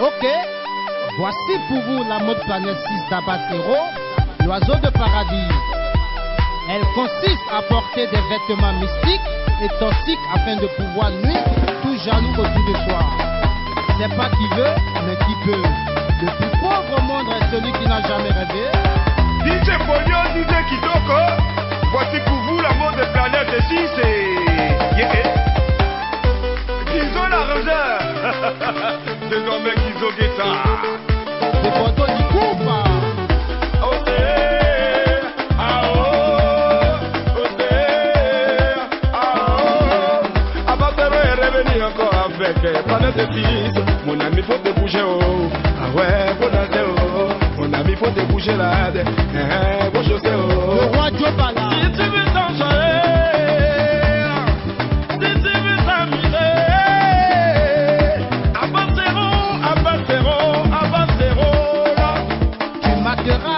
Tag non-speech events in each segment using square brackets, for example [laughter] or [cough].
Ok. Voici pour vous la mode planète 6 d'Abacero, l'oiseau de paradis. Elle consiste à porter des vêtements mystiques et toxiques afin de pouvoir nuire tout jaloux autour de soi. C'est pas qui veut, mais qui peut. Le plus pauvre monde est celui qui n'a jamais rêvé. DJ Pognon, DJ Kitoko, voici pour vous la mode planète 6 et... Yeah. Disons la roseur [laughs] Désormais avec des fils. Mon ami, faut te bouger, oh. Ah ouais, faut danser, oh. Mon ami, faut te bouger là. Eh, eh, bon, je sais, oh. Le roi Dieu là. Si tu veux t'enchaîner, si tu veux t'amuser, avancerons, avancerons, avancerons. Tu m'atteras.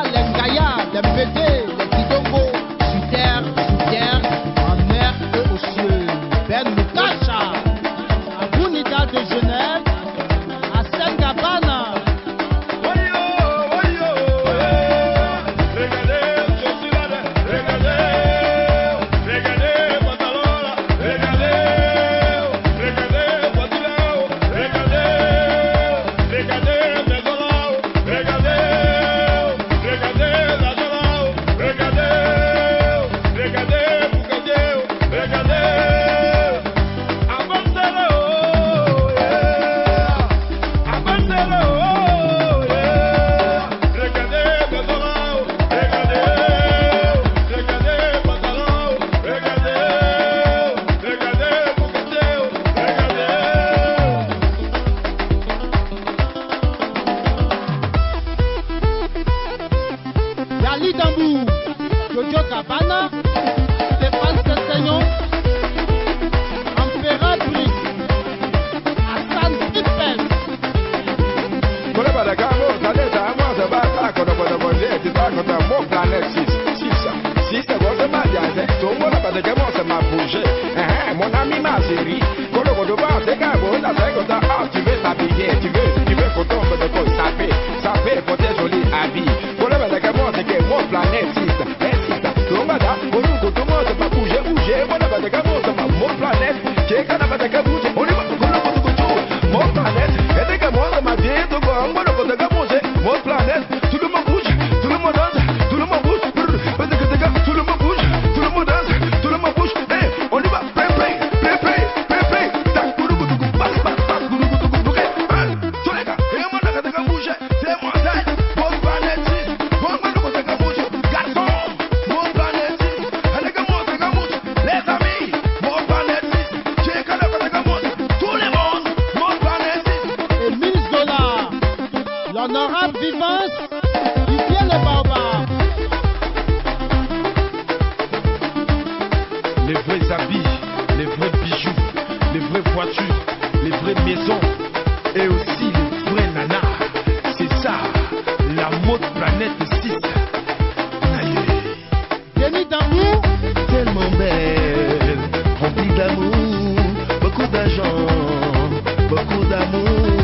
to work, but honorable vivance du ciel les barbares. Les vrais habits, les vrais bijoux, les vraies voitures, les vraies maisons et aussi les vrais nanas. C'est ça, la mode planète 6. Denis d'amour, tellement belle, remplie d'amour, beaucoup d'argent, beaucoup d'amour.